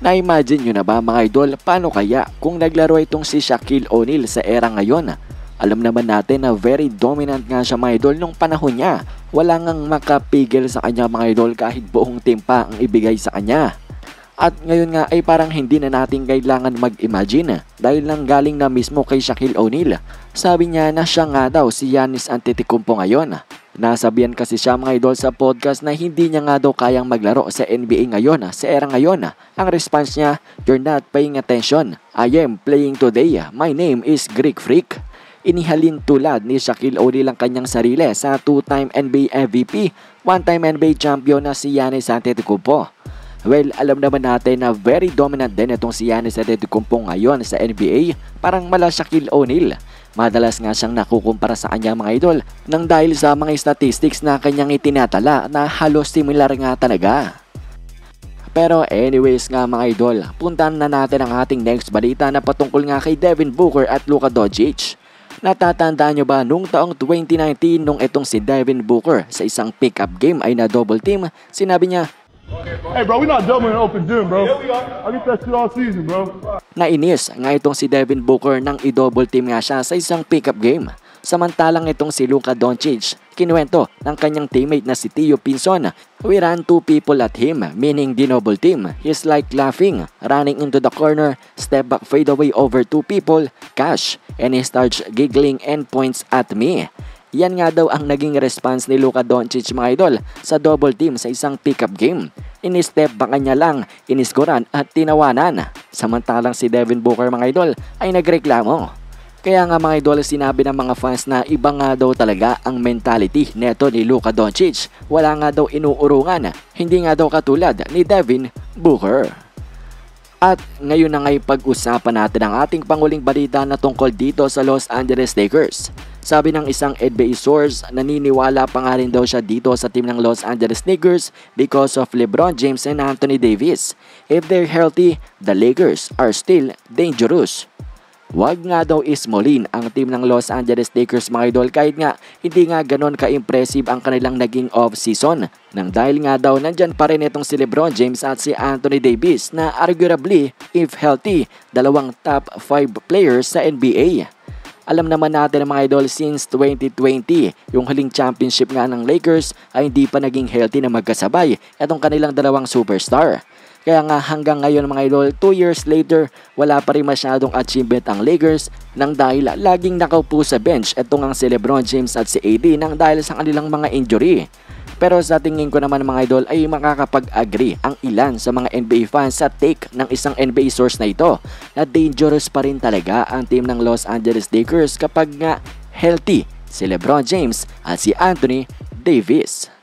Na-imagine nyo na ba mga idol paano kaya kung naglaro itong si Shaquille O'Neal sa era ngayon? Alam naman natin na very dominant nga siya mga idol nung panahon niya. Wala ngang makapigil sa kanya mga idol kahit buong team pa ang ibigay sa kanya. At ngayon nga ay parang hindi na natin kailangan mag-imagine dahil nang galing na mismo kay Shaquille O'Neal. Sabi niya na siya nga daw si Giannis Antetokounmpo ngayon. Nasabihan kasi siya mga idol sa podcast na hindi niya nga daw kayang maglaro sa NBA ngayon, sa era ngayon. Ang response niya, You're not paying attention. I am playing today. My name is Greek Freak. Inihalin tulad ni Shaquille O'Neal ang kanyang sarili sa two-time NBA MVP, one-time NBA champion na si Giannis Antetokounmpo. Well, alam naman natin na very dominant din itong si Giannis Antetokounmpo ngayon sa NBA, parang mala Shaquille O'Neal. Madalas nga siyang nakukumpara sa kanya mga idol nang dahil sa mga statistics na kanyang itinatala na halos similar nga talaga. Pero anyways nga mga idol, puntahan na natin ang ating next balita na patungkol nga kay Devin Booker at Luka Doncic. Natatandaan nyo ba nung taong 2019 nung itong si Devin Booker sa isang pick-up game ay na double team, sinabi niya Hey, bro, we not doubling an open gym, bro. I get that shit all season, bro. Nainis nga itong si Devin Booker nang i-double team nga siya sa isang pickup game. Samantalang itong si Luka Doncic, kinuwento ng kanyang teammate na si Tio Pinson, We ran two people at him, meaning dinoble team. He's like laughing, running into the corner, step back fade away over two people, cash, and he starts giggling and points at me. Yan nga daw ang naging response ni Luka Doncic mga idol sa double team sa isang pickup game. Ini-step back niya lang, inisgoran at tinawanan. Samantalang si Devin Booker mga idol ay nagreklamo. Kaya nga mga idol sinabi ng mga fans na iba nga daw talaga ang mentality neto ni Luka Doncic. Wala nga daw inuurungan, hindi nga daw katulad ni Devin Booker. At ngayon na ngay pag-usapan natin ang ating panguling balita na tungkol dito sa Los Angeles Lakers. Sabi ng isang NBA source, naniniwala pa nga rin daw siya dito sa team ng Los Angeles Lakers because of LeBron James and Anthony Davis. If they're healthy, the Lakers are still dangerous. Wag nga daw ismolin ang team ng Los Angeles Lakers mga idol kahit nga hindi nga ganon ka-impressive ang kanilang naging off-season. Nang dahil nga daw nandyan pa rin itong si Lebron James at si Anthony Davis na arguably, if healthy, dalawang top 5 players sa NBA. Alam naman natin mga idol since 2020, yung huling championship nga ng Lakers ay hindi pa naging healthy na magkasabay itong kanilang dalawang superstar. Kaya nga hanggang ngayon mga idol, 2 years later, wala pa rin masyadong achievement ang Lakers nang dahil laging nakaupo sa bench itong ang si Lebron James at si AD nang dahil sa kanilang mga injury. Pero sa tingin ko naman mga idol ay makakapag-agree ang ilan sa mga NBA fans sa take ng isang NBA source na ito na dangerous pa rin talaga ang team ng Los Angeles Lakers kapag nga healthy si Lebron James at si Anthony Davis.